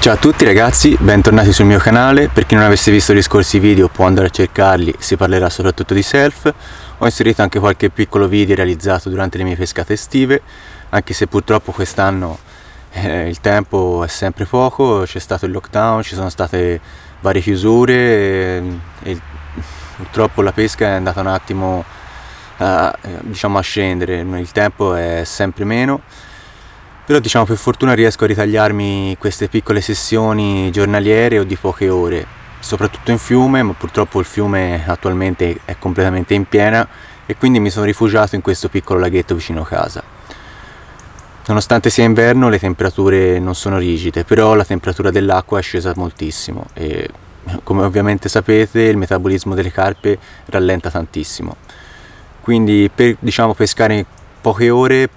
Ciao a tutti ragazzi, bentornati sul mio canale. Per chi non avesse visto gli scorsi video può andare a cercarli, si parlerà soprattutto di self. Ho inserito anche qualche piccolo video realizzato durante le mie pescate estive, anche se purtroppo quest'anno eh, il tempo è sempre poco, c'è stato il lockdown, ci sono state varie chiusure e, e purtroppo la pesca è andata un attimo a, diciamo a scendere, il tempo è sempre meno però diciamo per fortuna riesco a ritagliarmi queste piccole sessioni giornaliere o di poche ore soprattutto in fiume ma purtroppo il fiume attualmente è completamente in piena e quindi mi sono rifugiato in questo piccolo laghetto vicino casa. Nonostante sia inverno le temperature non sono rigide però la temperatura dell'acqua è scesa moltissimo e come ovviamente sapete il metabolismo delle carpe rallenta tantissimo. Quindi per diciamo pescare poche ore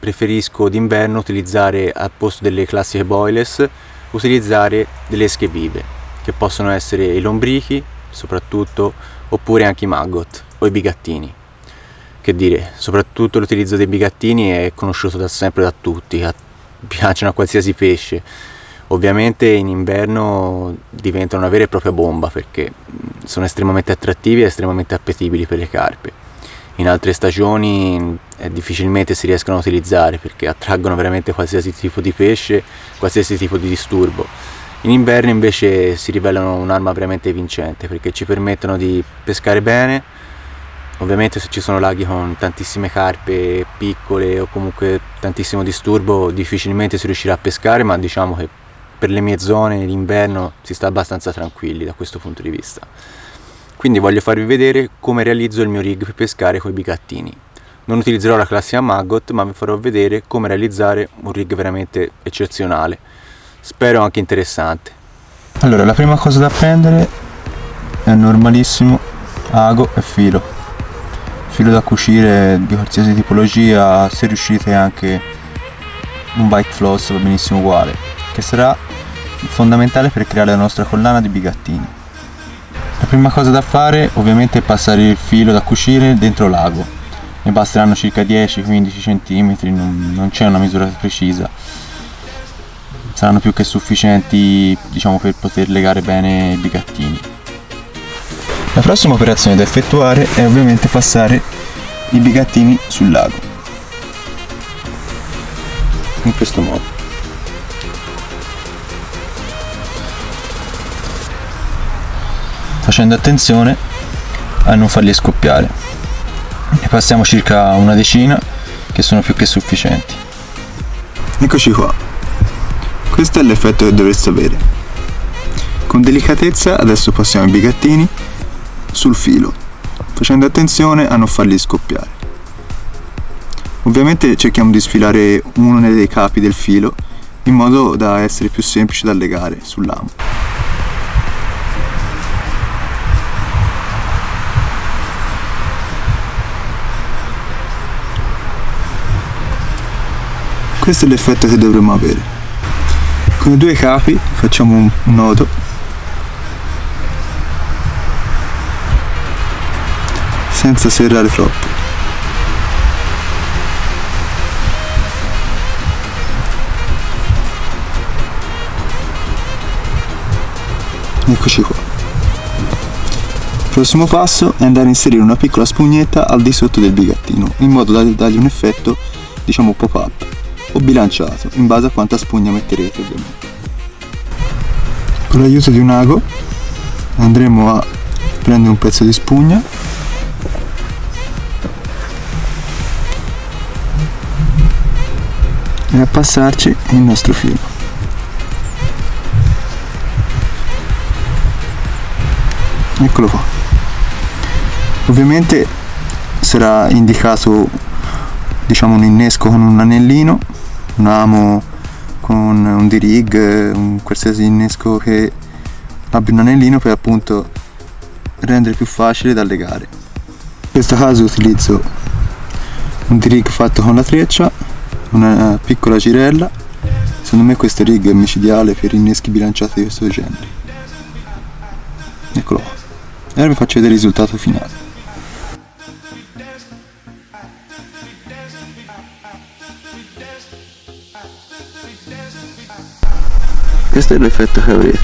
preferisco d'inverno utilizzare al posto delle classiche boilers utilizzare delle esche vive che possono essere i lombrichi soprattutto oppure anche i maggot o i bigattini. Che dire soprattutto l'utilizzo dei bigattini è conosciuto da sempre da tutti piacciono a qualsiasi pesce. Ovviamente in inverno diventano una vera e propria bomba perché sono estremamente attrattivi e estremamente appetibili per le carpe in altre stagioni eh, difficilmente si riescono a utilizzare perché attraggono veramente qualsiasi tipo di pesce, qualsiasi tipo di disturbo. In inverno invece si rivelano un'arma veramente vincente perché ci permettono di pescare bene, ovviamente se ci sono laghi con tantissime carpe piccole o comunque tantissimo disturbo difficilmente si riuscirà a pescare ma diciamo che per le mie zone d'inverno si sta abbastanza tranquilli da questo punto di vista. Quindi voglio farvi vedere come realizzo il mio rig per pescare con i bigattini. Non utilizzerò la classica maggot ma vi farò vedere come realizzare un rig veramente eccezionale. Spero anche interessante. Allora la prima cosa da prendere è normalissimo ago e filo. Filo da cucire di qualsiasi tipologia, se riuscite anche un bite floss va benissimo uguale, che sarà fondamentale per creare la nostra collana di bigattini. La prima cosa da fare ovviamente è passare il filo da cucire dentro l'ago. Ne basteranno circa 10-15 cm, non, non c'è una misura precisa. Saranno più che sufficienti diciamo, per poter legare bene i bigattini. La prossima operazione da effettuare è ovviamente passare i bigattini sul lago. In questo modo. Facendo attenzione a non farli scoppiare. Ne passiamo circa una decina che sono più che sufficienti. Eccoci qua. Questo è l'effetto che dovreste avere. Con delicatezza adesso passiamo i bigattini sul filo, facendo attenzione a non farli scoppiare. Ovviamente cerchiamo di sfilare uno dei capi del filo in modo da essere più semplice da legare sull'amo. Questo è l'effetto che dovremmo avere. Con i due capi facciamo un nodo. Senza serrare troppo. Eccoci qua. Il prossimo passo è andare a inserire una piccola spugnetta al di sotto del bigattino in modo da dargli un effetto diciamo pop up o bilanciato in base a quanta spugna metterete ovviamente. Con l'aiuto di un ago andremo a prendere un pezzo di spugna e a passarci il nostro filo. Eccolo qua. Ovviamente sarà indicato diciamo un innesco con un anellino un amo con un D-rig, un qualsiasi innesco che abbia un anellino per appunto rendere più facile da legare. In questo caso utilizzo un D-rig fatto con la treccia, una piccola girella, secondo me questo rig è micidiale per inneschi bilanciati di questo genere. Eccolo qua. E ora vi faccio vedere il risultato finale. Questo è l'effetto che avrete.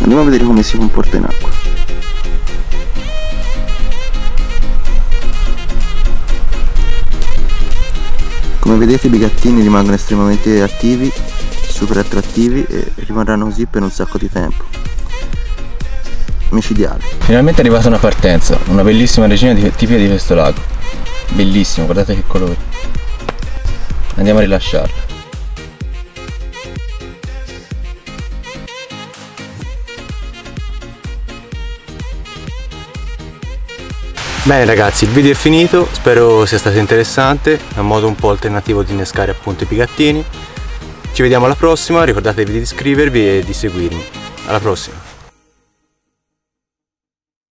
Andiamo a vedere come si comporta in acqua. Come vedete i bigattini rimangono estremamente attivi super attrattivi e rimarranno così per un sacco di tempo. Micidiale finalmente è arrivata una partenza una bellissima regina tipica di questo lago. Bellissimo guardate che colori. Andiamo a rilasciarla Bene ragazzi, il video è finito, spero sia stato interessante, è un modo un po' alternativo di innescare appunto i pigattini. Ci vediamo alla prossima, ricordatevi di iscrivervi e di seguirmi. Alla prossima!